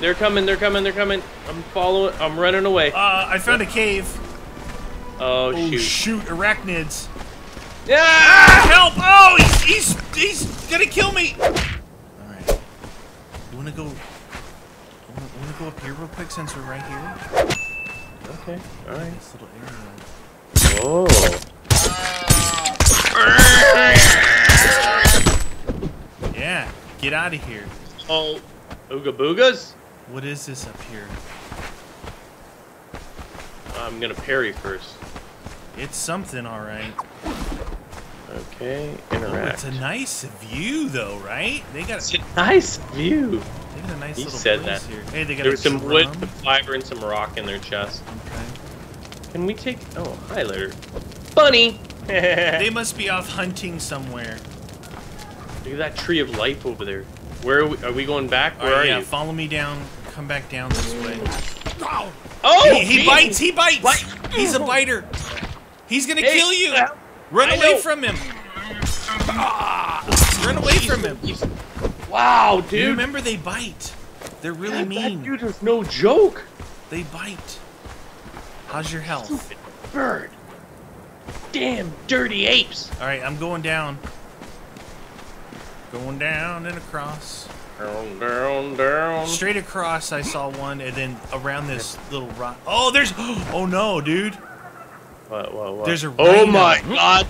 They're coming. They're coming. They're coming. I'm following. I'm running away. Uh, I found a cave. Oh, Oh shoot. shoot, arachnids. Yeah! Help! Oh, he's he's he's gonna kill me. All right. You wanna go? Wanna, wanna go up here real quick since we're right here? Okay. All right. This little area. Whoa. Yeah. Get out of here. Oh, ooga boogas. What is this up here? I'm gonna parry first. It's something, all right. Okay. Oh, Interact. it's a nice view, though, right? They got It's a nice view. they got a nice He little said place that. here. Hey, they got some wood, some fiber, and some rock in their chest. Okay. Can we take? Oh, hi, highlighter. Bunny. They must be off hunting somewhere. Look at that tree of life over there. Where are we, are we going back? Where right, are yeah, you? follow me down. Come back down this way. Oh, he, he bites. He bites. What? He's a biter. He's gonna Hey, kill you. uh, Run I away know. from him. Run away from him. Wow, Do you dude. remember they bite? They're really that, mean. That dude is no joke. They bite. How's your health? Stupid bird. Damn dirty apes. All right, I'm going down. Going down and across. Down, down, down. Straight across, I saw one, and then around this little rock. Oh, there's. Oh no, dude. What, what, what? There's a Oh rhino. my god.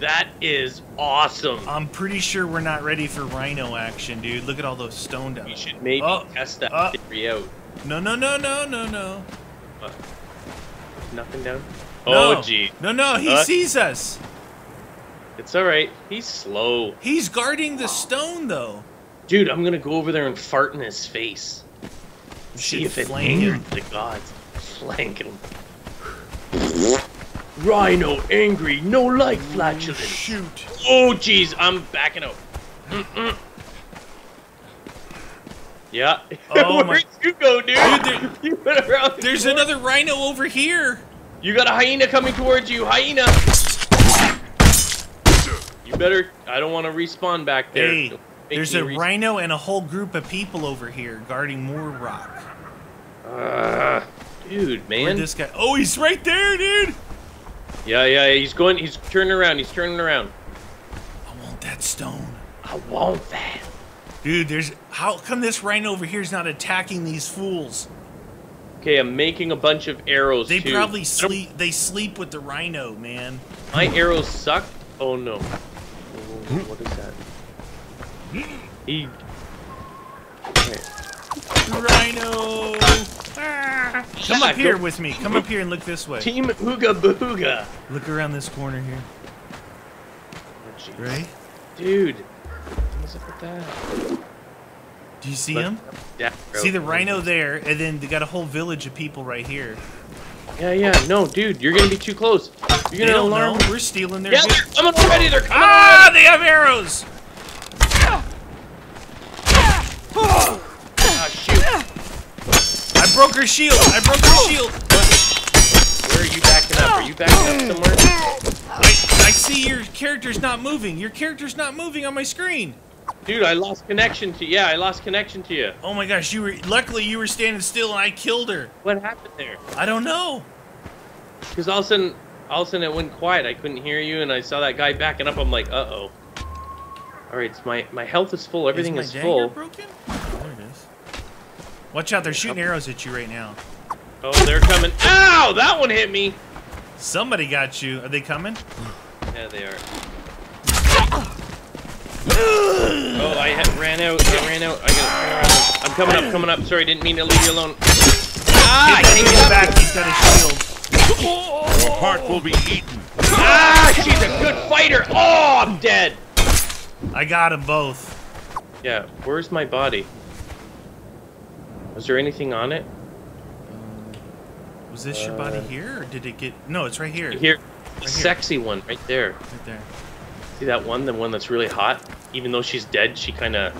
That is awesome. I'm pretty sure we're not ready for rhino action, dude. Look at all those stone down. we should maybe Oh, test that uh. theory out. No, no, no, no, no, no. What? Nothing down? No. Oh, gee. No, no, he Uh. sees us. It's alright. He's slow. He's guarding the stone, though. Dude, I'm gonna go over there and fart in his face. We See if it angers the gods. Flank him. Rhino angry, no like flatulence. Shoot. Oh, jeez, I'm backing out. Mm-mm. Yeah. Oh, Where'd my- you go, dude? Dude, you went around. the There's corner. another rhino over here. You got a hyena coming towards you, hyena. You better. I don't want to respawn back there. Hey, there's a rhino and a whole group of people over here guarding more rock. Ah, dude, Where'd man. this guy? Oh, he's right there, dude. Yeah, yeah. He's going. He's turning around. He's turning around. I want that stone. I want that. Dude, there's how come this rhino over here is not attacking these fools? Okay, I'm making a bunch of arrows. They too. probably sleep. They sleep with the rhino, man. My arrows suck. Oh no. Oh, what is that? He. Okay. Rhino. Ah. Come Yeah, up here go- with me. Come up here and look this way. Team Ooga Booga. Look around this corner here. Oh, jeez. Right? Dude. What's up with that? Do you see Let- him? Yeah. bro. See the rhino there, and then they got a whole village of people right here. Yeah, yeah. No, dude, you're gonna be too close. They You're gonna don't alarm. know. We're stealing their. Yeah, vi- they're coming already. They're coming ah! They have arrows. Ah, shoot. I broke her shield. I broke her shield. Where are you backing up? Are you backing up somewhere? I, I see your character's not moving. Your character's not moving on my screen. Dude, I lost connection to Yeah, I lost connection to you. Oh my gosh, you were luckily you were standing still and I killed her. What happened there? I don't know. Because all of a sudden, all of a sudden it went quiet. I couldn't hear you, and I saw that guy backing up. I'm like, uh oh. All right, it's my my health is full. Everything is is, full. broken? There it is. Watch out, they're shooting arrows at you right now. Oh, they're coming. Ow! That one hit me. Somebody got you. Are they coming? Yeah, they are. Oh, I ran out. I ran out. I gotta turn around. I'm coming up, coming up. Sorry, didn't mean to leave you alone. Ah, I can't get back. back. He's got a shield. Your heart will be eaten. Ah, she's a good fighter. Oh, I'm dead. I got them both. Yeah, where's my body? Was there anything on it? Was this your body Uh, here, or did it get? No, it's right here. Here, the here. sexy one right there. Right there. See that one? The one that's really hot? Even though she's dead, she kind of.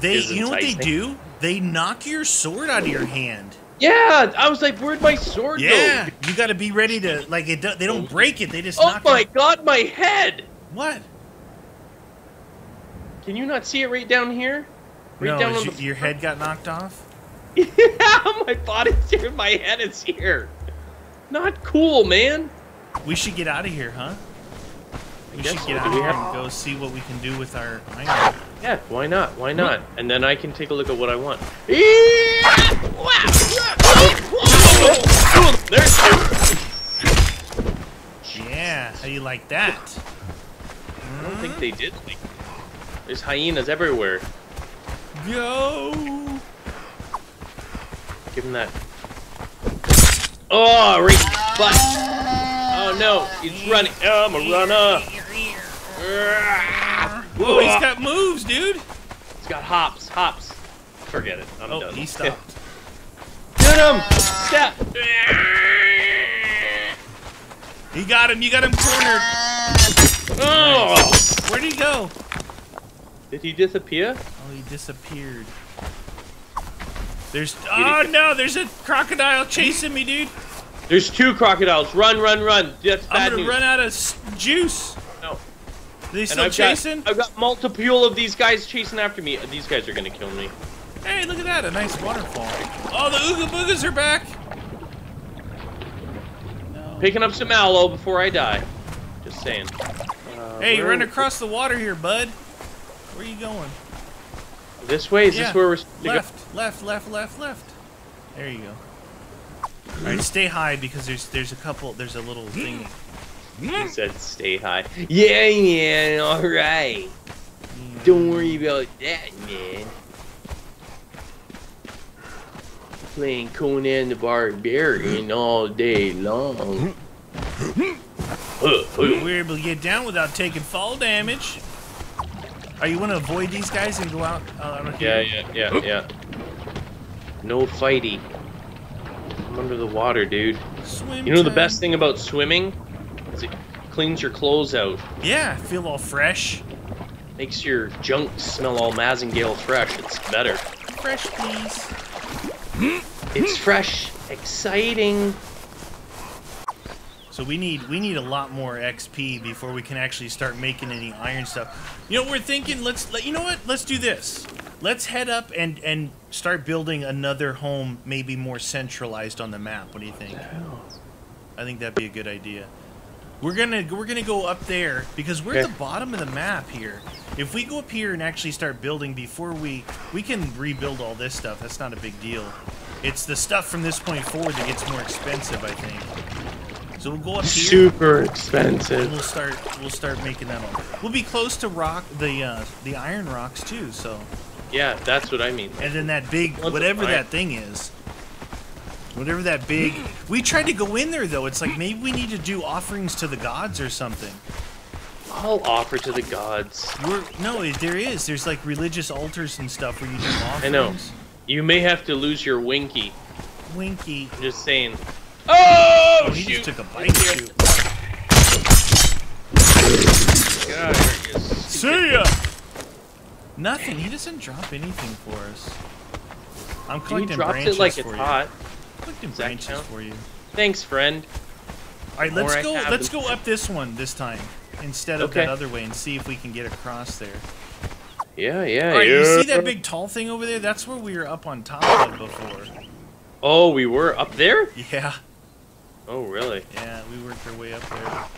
They, you know what they do? They knock your sword out of your hand. Yeah, I was like, where'd my sword Yeah, go? you got to be ready to like it. do- They don't break it. They just Oh my it. god, my head! What? Can you not see it right down here? Right no, down you- the your head got knocked off. Yeah, my body's here, my head is here. Not cool, man. We should get out of here, huh? We should get out of here and go see what we can do with our iron. Yeah, why not? Why not? And then I can take a look at what I want. Yeah! Wow! How you like that? I don't think they did. Like, there's hyenas everywhere. Go! Give him that. Oh, right butt. Oh no, he's running. Oh, I'm a runner. Whoa, he's got moves, dude! He's got hops, hops. Forget it. I'm Oh, done. he stopped. Get him! Step. He got him, you got him cornered. Oh! Where'd he go? Did he disappear? Oh, he disappeared. There's. Oh no, there's a crocodile chasing me, dude. There's two crocodiles. Run, run, run. That's bad I'm gonna news. run out of juice. No. Are they still I've chasing? got I've got multiple of these guys chasing after me. These guys are gonna kill me. Hey, look at that, a nice waterfall. Oh, the Ooga Boogas are back. No. Picking up some aloe before I die. Just saying. Uh, Hey, you where- run across the water here, bud. Where are you going? This way? Is yeah. this where we're supposed go? left, left, left, left, left. There you go. All right, stay high because there's there's a couple there's a little mm. thing. Mm. He said stay high. Yeah, man, alright. Mm. Don't worry about that, man. Playing Conan the Barbarian all day long. We're able to get down without taking fall damage. Are you want to avoid these guys and go out? Uh, Yeah, yeah, yeah, yeah. No fighty. I'm under the water, dude. Swim You know the best thing about swimming? Is it cleans your clothes out. Yeah, feel all fresh. Makes your junk smell all Mazengale fresh. It's better. Fresh, please. It's fresh, exciting. So we need we need a lot more XP before we can actually start making any iron stuff. You know, we're thinking. Let's let you know what. Let's do this. Let's head up and and start building another home, maybe more centralized on the map. What do you think? I think that'd be a good idea. We're gonna we're gonna go up there because we're at the bottom of the map here. If we go up here and actually start building before we we can rebuild all this stuff. That's not a big deal. It's the stuff from this point forward that gets more expensive, I think. So we'll go up here. Super And expensive. we'll start we'll start making that one. We'll be close to rock the uh, the iron rocks too. So Yeah, that's what I mean. and then that big whatever that thing is. Whatever that big. We tried to go in there though. It's like maybe we need to do offerings to the gods or something. I'll offer to the gods. We're no, there is. There's like religious altars and stuff where you do offerings. I know. You may have to lose your winky. Winky. I'm just saying. Oh, Oh, he just took a bite. Shoot. Get out of you See ya. Nothing. He doesn't drop anything for us. I'm He collecting drops branches it like for it's you. hot. Collecting Does that branches for you. Thanks, friend. All right, let's go. Let's go up this one this time instead of Okay. that other way and see if we can get across there. Yeah, yeah, All right, yeah. you see that big tall thing over there? That's where we were up on top of before. Oh, we were up there? Yeah, Oh, really? yeah, we worked our way up there.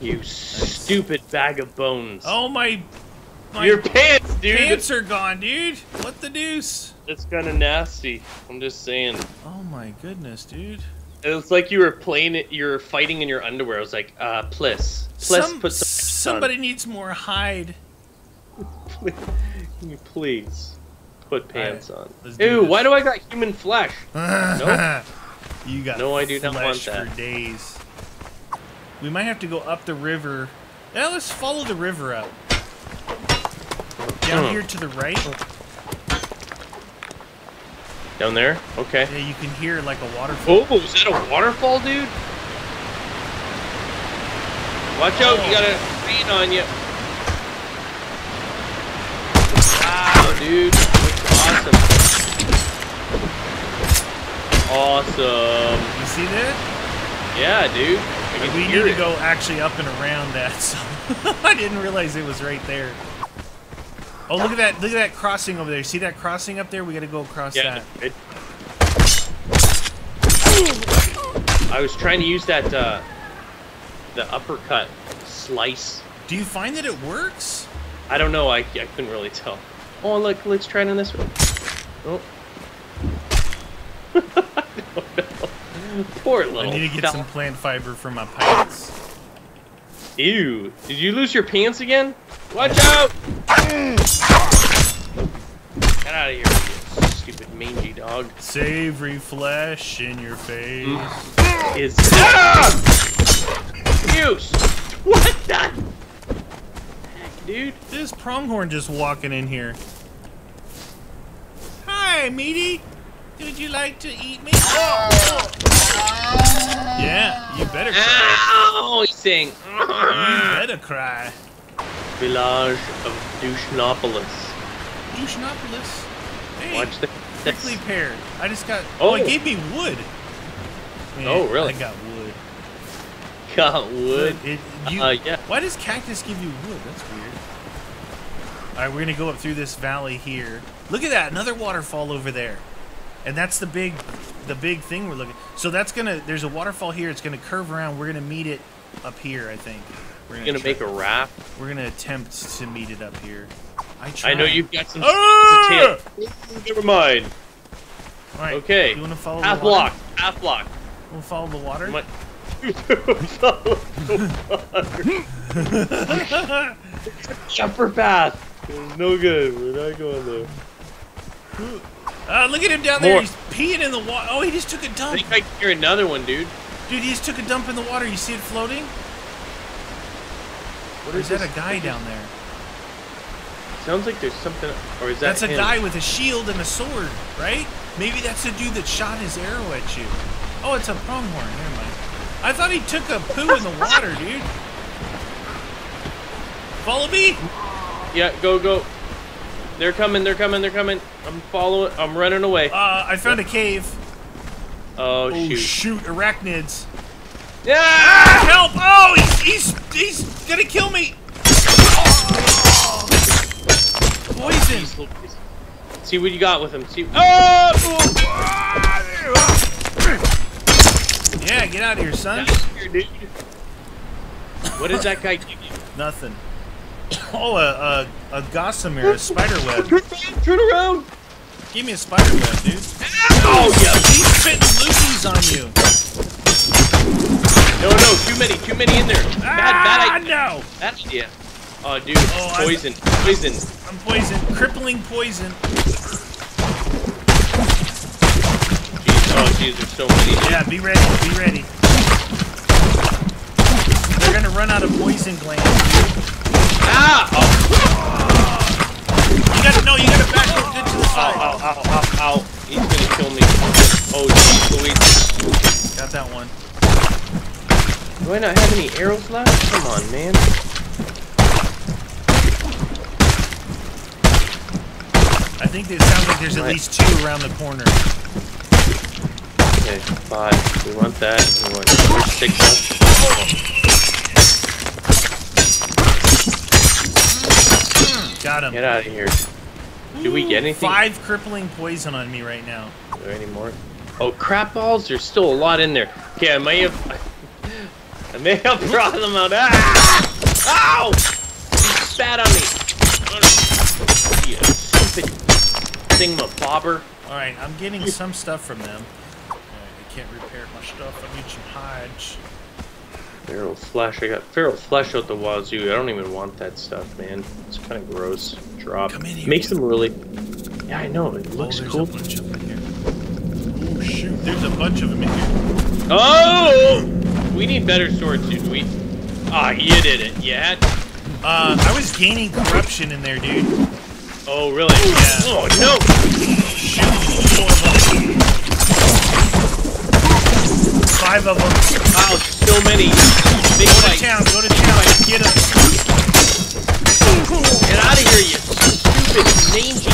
You stupid bag of bones. Oh my, my Your pants, dude. pants are gone, dude. What the deuce? It's kind of nasty. I'm just saying. Oh my goodness, dude. It was like you were playing it. You were fighting in your underwear. I was like, uh, Pliss. Pliss, Some- put some somebody needs more hide. on. Can you please put pants on? let's Ew, this. why do I got human flesh? You got No, I do not want that. for days. We might have to go up the river. Yeah, let's follow the river up. Down Hmm. here to the right, Down there? Okay. yeah, you can hear like a waterfall. Oh, is that a waterfall, dude? Watch out, you got a rain on you. Wow, dude. That's awesome. Awesome. You see that? Yeah, dude. We need to go actually up and around that, so I didn't realize it was right there. Oh, look at that! Look at that crossing over there. See that crossing up there? We gotta go across Yeah. that. Good. I was trying to use that uh, the uppercut slice. Do you find that it works? I don't know. I, I couldn't really tell. Oh look, let's try it on this one. Oh. I. Poor little. I need to get fella. some plant fiber for my pants. Ew! Did you lose your pants again? Watch out! Get out of here, you stupid mangy dog. Savory flesh in your face. Is ah! You! What the heck, dude? This pronghorn just walking in here. Hi, meaty. Would you like to eat me? Yeah, you better cry. Ow! He's saying. You better cry. Village of Douchenopolis. Douchenopolis. Hey, Watch the. prickly pear. I just got. Oh, Oh. it gave me wood. Man, Oh, really? I got wood. Got wood. It, you, Uh, yeah. Why does cactus give you wood? That's weird. All right, we're gonna go up through this valley here. Look at that, another waterfall over there, and that's the big, the big thing we're looking. So that's gonna. There's a waterfall here. It's gonna curve around. We're gonna meet it up here. I think. We're You're gonna make a raft. We're gonna attempt to meet it up here. I I know you've got some. Ah! Never mind. All right. Okay. You wanna follow Half the water? block. Half block. We'll follow the water. My- Jumper path. It's no good. We're not going there. Uh, look at him down there. He's peeing in the water. Oh, he just took a I dump. think I hear another one, dude. Dude, he just took a dump in the water. You see it floating? What Or is that a guy down there? Sounds like there's something. Or is that That's a him? guy with a shield and a sword, right? Maybe that's the dude that shot his arrow at you. Oh, it's a pronghorn. Never mind. I thought he took a poo in the water, dude. Follow me. Yeah, go, go. They're coming, they're coming, they're coming. I'm following, I'm running away. Uh, I found a cave. Oh, Oh shoot. shoot, arachnids. Yeah! Ah, help! Oh, he's he's he's gonna kill me. Poison. Jeez Louise. See what you got with him. See. Oh! Yeah, get out of here, son. Here, dude. What that guy give you? Nothing. Oh, a a, a gossamer, a spider web. Turn around! Give me a spider web, dude. Oh, yeah. He's spitting loogies on you. No, no, too many, too many in there. Bad, bad ah, idea. no! Bad idea. Oh, dude, Oh, poison, poison. I'm poisoned. Crippling poison. Jeez, oh, jeez, there's so many. Yeah, be ready. Be ready. They're gonna run out of poison glands. Ah! Oh, You gotta no. You gotta back up good to the ow, ow, ow, ow, ow. He's gonna kill me. Oh, jeez, Louise. Got that one. Do I not have any arrows left? Come on, man. I think it sounds like there's at least two around the corner. Okay, five. We want that. We want there's six left. Got him. Get out of here. Do we get anything? Five crippling poison on me right now. Are there any more? Oh, crap balls. There's still a lot in there. Okay, I may have. I may have brought them out. Ah! Ow! He spat on me. You stupid thingamabobber. All right, I'm getting some stuff from them. All right, I can't repair my stuff. I need some hides. Feral flesh. I got feral flesh out the wazoo. I don't even want that stuff, man. It's kind of gross. Drop. Come in here, Makes them really. Yeah, I know. It looks oh, cool. a bunch of them in here. Oh shoot, there's a bunch of them in here. Oh! We need better swords, dude. We. Ah, you did it. You had. Uh, I was gaining corruption in there, dude. Oh, really? Yeah. Oh no! Shoot, four of them. Five of them. Wow, so many. Big Go to fight. town. Go to town. Get them. Get out of here, you stupid mangy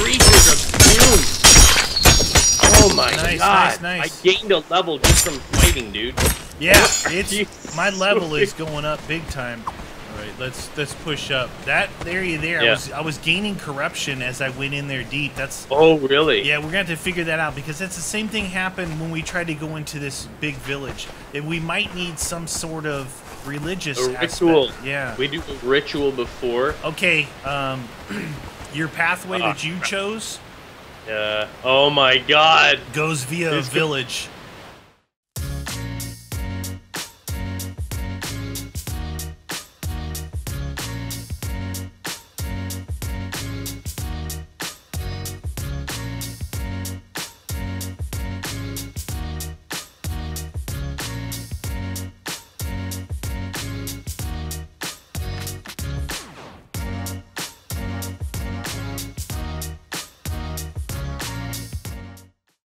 creatures of doom! Oh my Nice, god! nice, nice. I gained a level just from fighting, dude. Yeah, it's my level is going up big time. All right, let's let's push up that area there. I was I was gaining corruption as I went in there deep. That's Oh, really? yeah, we're gonna have to figure that out because that's the same thing happened when we tried to go into this big village. That we might need some sort of religious A aspect. ritual. Yeah. We do a ritual before. Okay. Um, your pathway Ah, that you chose Uh, oh my god. goes via a It's village.